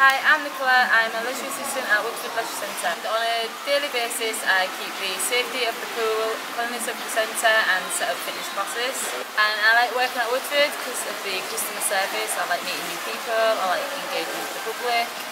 Hi, I'm Nicola. I'm a leisure assistant at Woodford Leisure Centre. And On a daily basis, I keep the safety of the pool, cleanliness of the centre and set up fitness classes. And I like working at Woodford because of the customer service. I like meeting new people, I like engaging with the public.